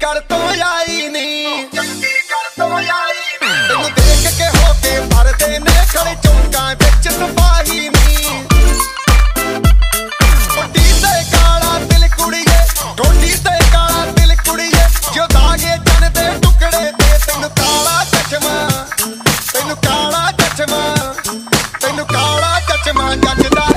ਚੰਡੀਗੜ੍ਹ ਤੋਂ ਆਈ ਨਹੀਂ ਚੰਡੀਗੜ੍ਹ ਤੋਂ ਆਈ ਤੈਨੂੰ ਦੇਖ ਕੇ ਹੋ ਕੇ ਭਰਦੇ ਨੇ ਖੜੇ ਚੌਂਕਾਂ ਵਿੱਚ ਸਪਾਹੀ ਨਹੀਂ ਕੁੜੀ ਤੇ ਕਾਲਾ ਦਿਲ ਕੁੜੀਏ ਟੋਡੀ ਤੇ ਕਾਲਾ ਦਿਲ ਕੁੜੀਏ ਜੋ ਦਾਗੇ ਚੰਨ ਤੇ ਟੁਕੜੇ ਦੇ ਤੈਨੂੰ ਕਾਲਾ ਚਸ਼ਮਾ। ਤੈਨੂੰ ਕਾਲਾ ਚਸ਼ਮਾ ਤੈਨੂੰ ਕਾਲਾ ਚਸ਼ਮਾ ਜੱਜਦਾ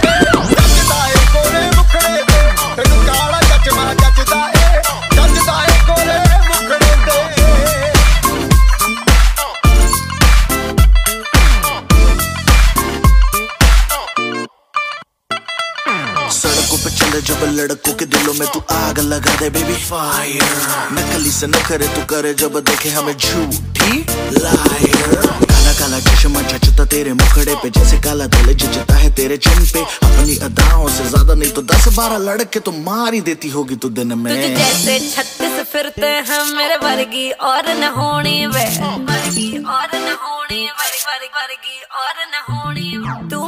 जब लड़कों के दिलों में तू आग लगा दे बेबी फायर नकली से नखरे तू करे जब देखे हमें झूठी लायर काला काला चश्मा जचता तेरे मुखड़े पे जैसे काला दिल जचता है तेरे चिन पे. अपनी अदाओं से ज़्यादा नहीं तो दस बारह लड़के तो मार ही देती होगी तू दिन में. तुझे जैसे छत्तीस फिरते हैं मेरे वर्गी और न होनी वे. वर्गी और न होनी वर्गी वर्गी और न होनी तू